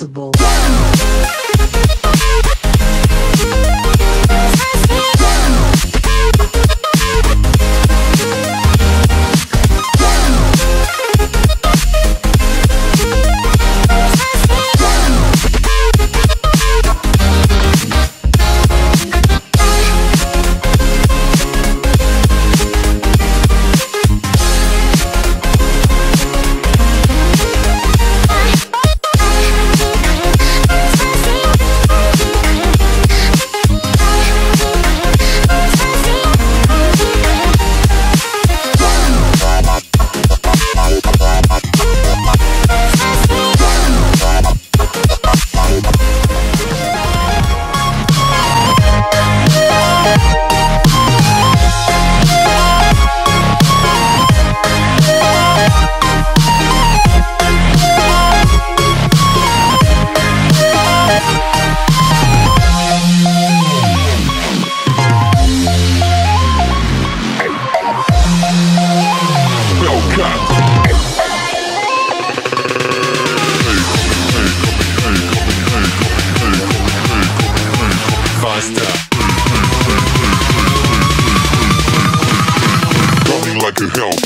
Responsible.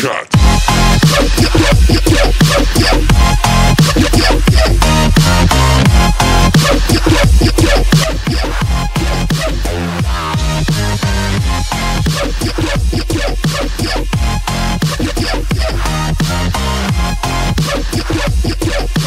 cut. Yeah.